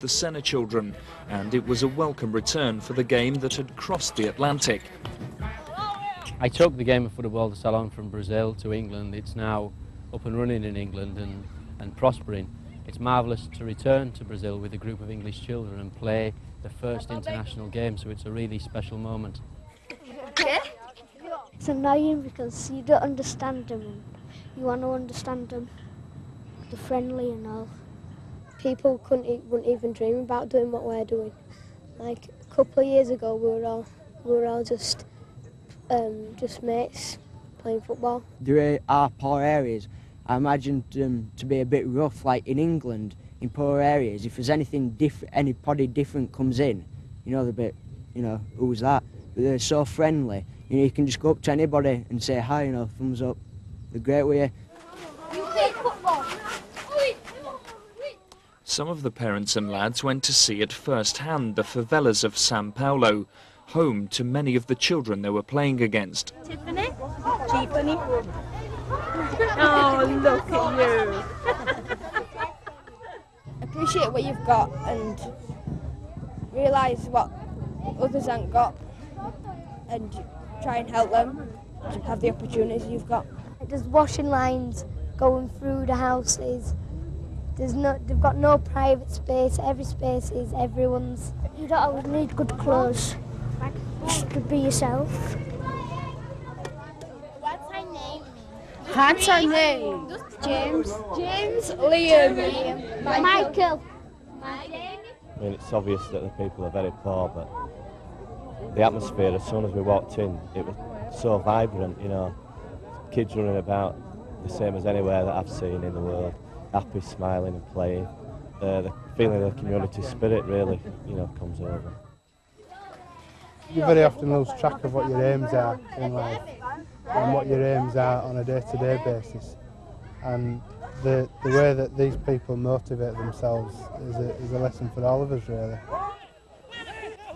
the Senna children, and it was a welcome return for the game that had crossed the Atlantic. I took the game of football salon from Brazil to England. It's now up and running in England and, and prospering. It's marvellous to return to Brazil with a group of English children and play the first international game, so it's a really special moment. It's annoying because you don't understand them you want to understand them. They're friendly and all. People couldn't wouldn't even dream about doing what we're doing. Like a couple of years ago, we were all we were all just um, just mates playing football. There are poor areas. I imagined them to be a bit rough, like in England, in poor areas. If there's anything different, anybody different comes in, you know, a bit, you know, who's that? But they're so friendly. You know, you can just go up to anybody and say hi, you know, thumbs up. They're great with you. Some of the parents and lads went to see at first hand the favelas of Sao Paulo, home to many of the children they were playing against. Tiffany? Tiffany? Oh, look at you. Appreciate what you've got and realise what others haven't got, and try and help them to have the opportunities you've got. There's washing lines going through the houses. There's no, they've got no private space. Every space is everyone's. You don't always need good clothes. Just to be yourself. What's her name? What's her name? James. James Liam. Michael. I mean, it's obvious that the people are very poor, but the atmosphere, as soon as we walked in, it was so vibrant, you know. Kids running about the same as anywhere that I've seen in the world, happy, smiling and playing. Uh, the feeling of the community spirit really, you know, comes over. You very often lose track of what your aims are in life and what your aims are on a day-to-day basis. And the, the way that these people motivate themselves is a, is a lesson for all of us, really.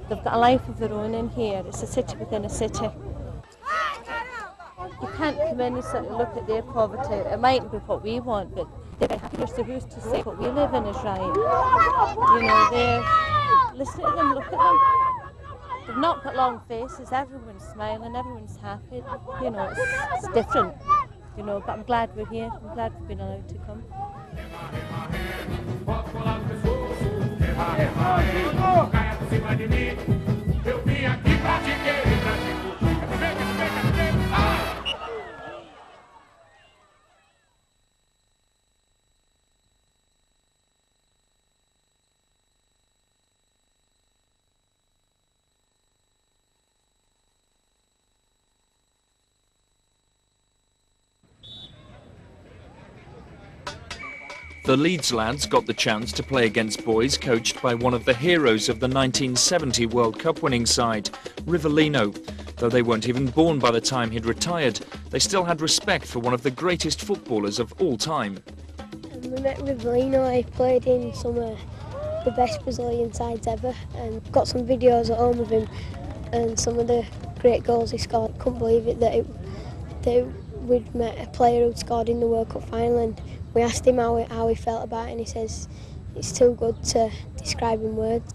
They've got a life of their own in here. It's a city within a city. You can't come in and sort of look at their poverty. It mightn't be what we want, but So who's to say what we live in is right? You know, they're listen to them, look at them. They've not got long faces. Everyone's smiling. Everyone's happy. You know, it's, it's different. You know, but I'm glad we're here. I'm glad we've been allowed to come. The Leeds lads got the chance to play against boys coached by one of the heroes of the 1970 World Cup winning side, Rivelino. Though they weren't even born by the time he'd retired, they still had respect for one of the greatest footballers of all time. And we met Rivelino. I played in some of the best Brazilian sides ever, and got some videos at home of him and some of the great goals he scored. Couldn't believe it that it, that we'd met a player who'd scored in the World Cup final. And we asked him how he, how he felt about it, and he says it's too good to describe in words.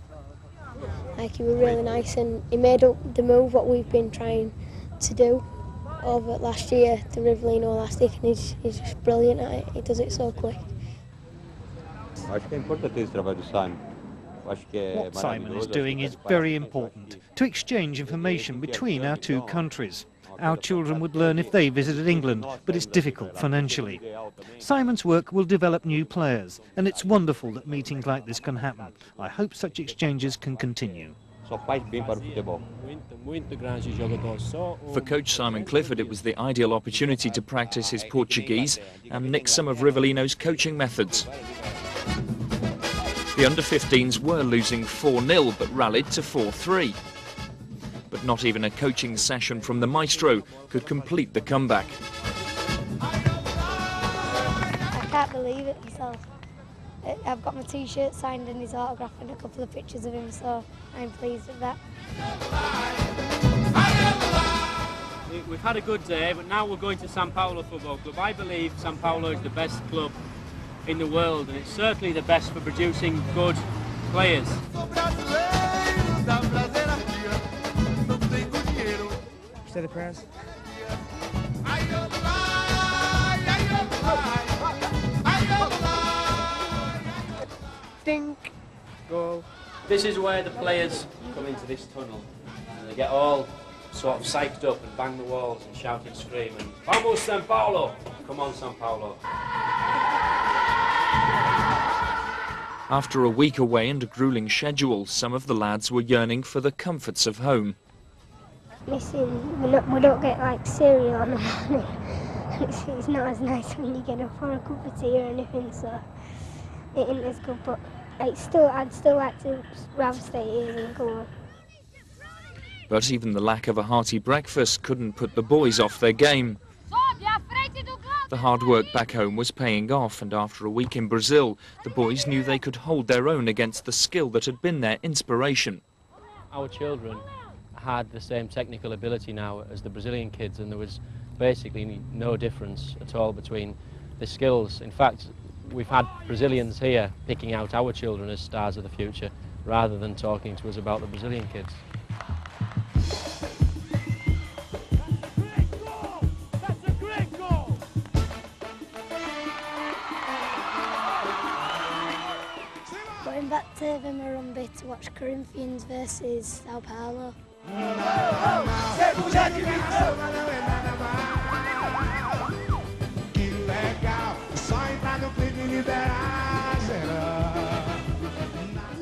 Like he was really nice, and he made up the move what we've been trying to do over last year, the Rivelino Elastic, and he's, he's just brilliant at it. He does it so quick. Acho que é importante esse trabalho do Simon. Acho que é What Simon is doing is very important to exchange information between our two countries. Our children would learn if they visited England, but it's difficult financially. Simon's work will develop new players, and it's wonderful that meetings like this can happen. I hope such exchanges can continue. que só faz bem para o futebol. For coach Simon Clifford, it was the ideal opportunity to practice his Portuguese and nick some of Rivelino's coaching methods. The under-15s were losing 4-0 but rallied to 4-3. But not even a coaching session from the maestro could complete the comeback. I can't believe it myself. I- I've got my t-shirt signed and his autograph and a couple of pictures of him, so I'm pleased with that. We've had a good day, but now we're going to San Paulo Football Club. I believe San Paulo is the best club in the world, and it's certainly the best for producing good Players. Say the prayers. Dink. Goal. This is where the players come into this tunnel. And they get all sort of psyched up and bang the walls and shout and scream and Vamos San Paulo! Come on San Paulo. After a week away and a grueling schedule, some of the lads were yearning for the comforts of home. Missing, we don't, we don't get like cereal in the morning. It's, it's not as nice when you get up for a cup of tea or anything, so it isn't as good. But like, still, I'd still like to rather stay here than go on. But even the lack of a hearty breakfast couldn't put the boys off their game. The hard work back home was paying off, and after a week in Brazil, the boys knew they could hold their own against the skill that had been their inspiration. Our children had the same technical ability now as the Brazilian kids, and there was basically no difference at all between the skills. In fact, we've had Brazilians here picking out our children as stars of the future rather than talking to us about the Brazilian kids. Going back to the Morumbi to watch Corinthians versus Sao Paulo. There's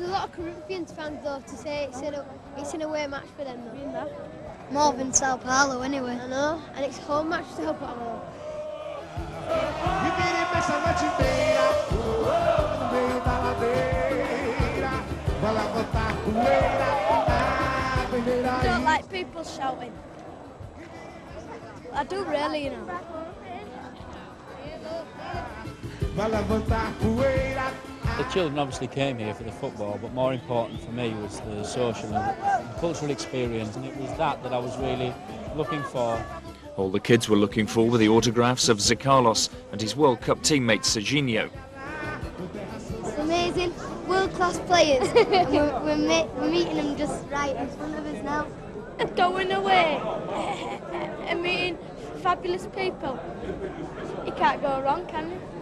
a lot of Corinthians fans though to say it's in a it's in a way match for them though. More than Sao Paulo, anyway. I know, and it's home match to help out. I don't like people shouting. I do really, you know. The children obviously came here for the football, but more important for me was the social and cultural experience, and it was that that I was really looking for. All the kids were looking for were the autographs of Carlos and his World Cup teammate Serginho. It's amazing, world-class players. we're, we're, ma- we're meeting them just right in front of us now. And going away and meeting fabulous people. You can't go wrong, can you?